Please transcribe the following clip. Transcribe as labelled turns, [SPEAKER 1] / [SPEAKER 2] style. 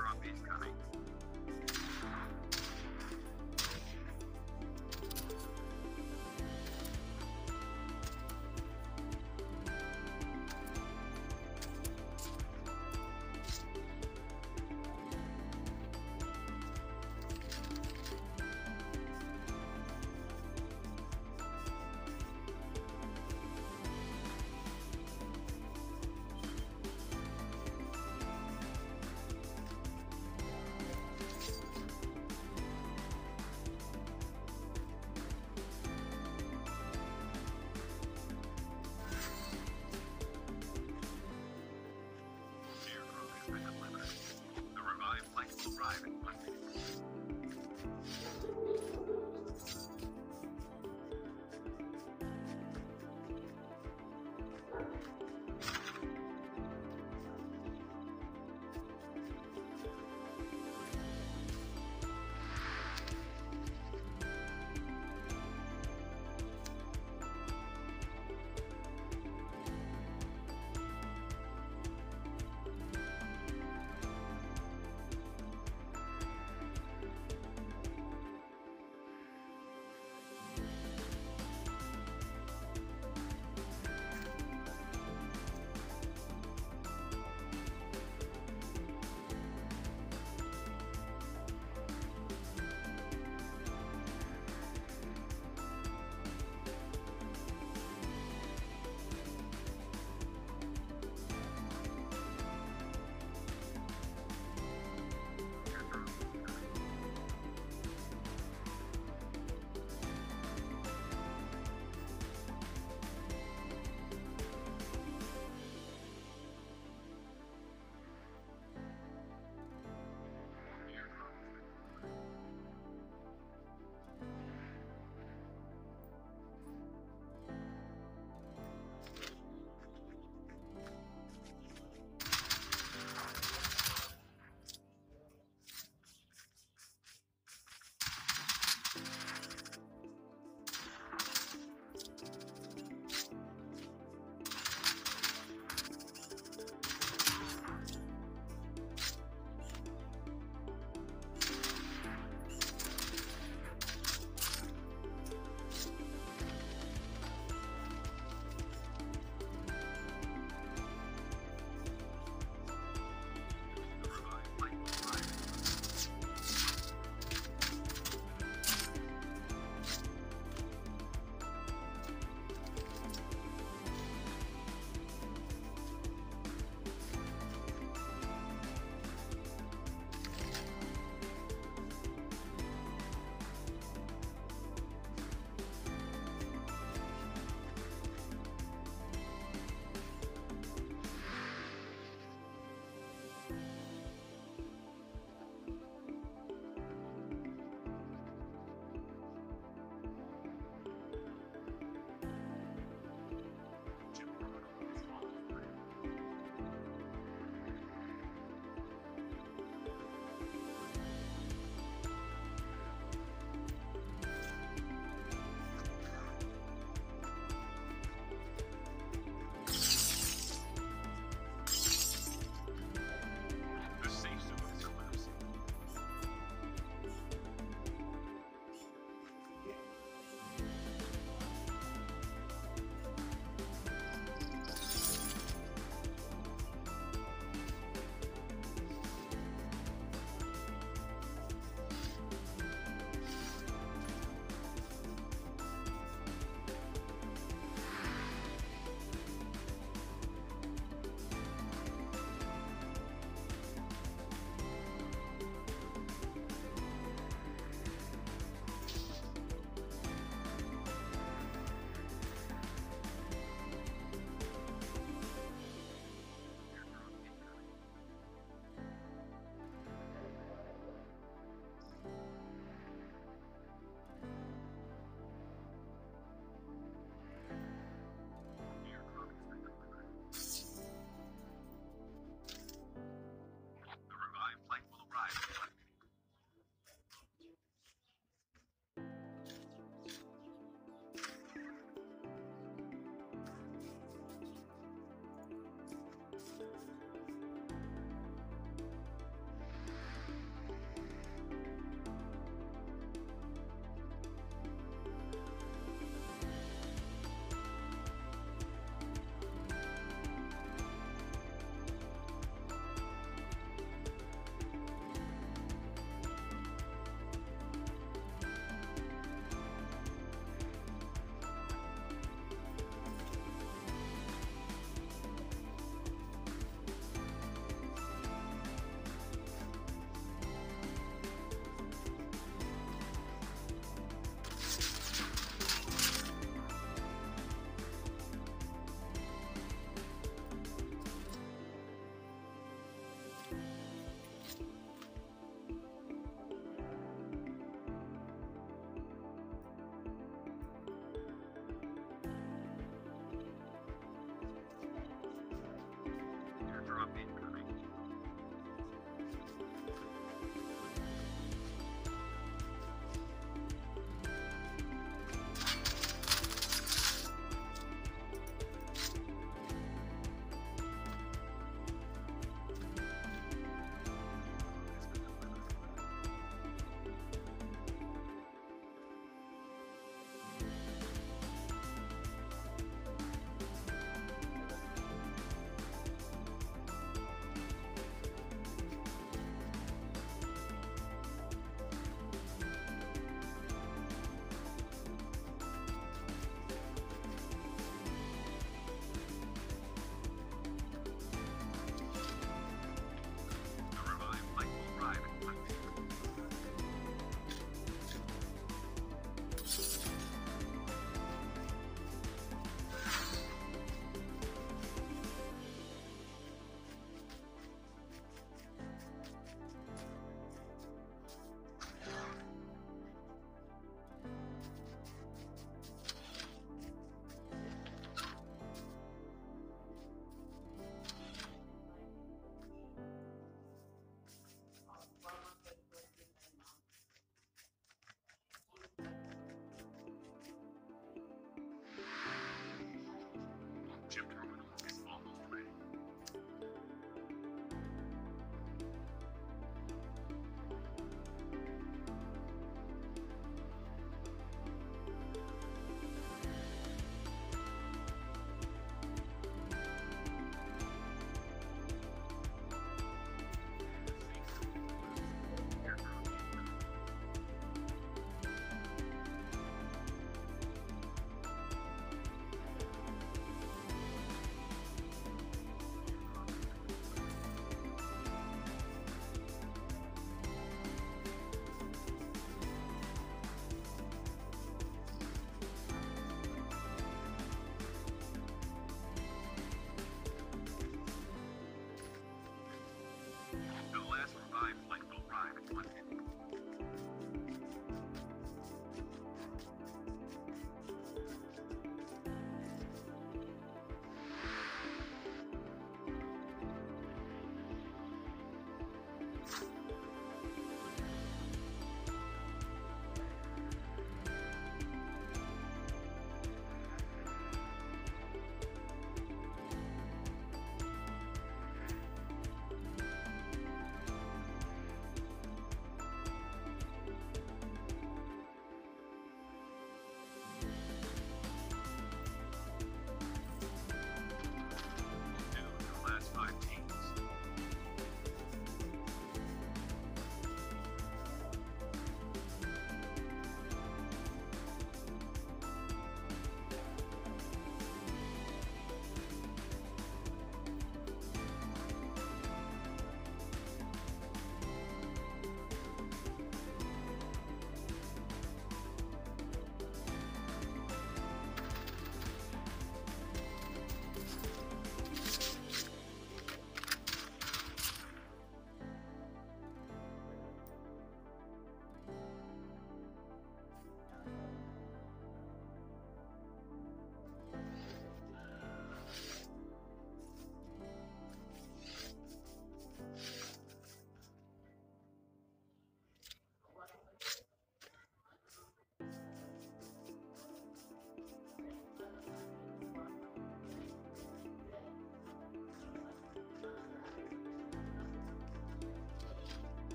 [SPEAKER 1] drop is coming.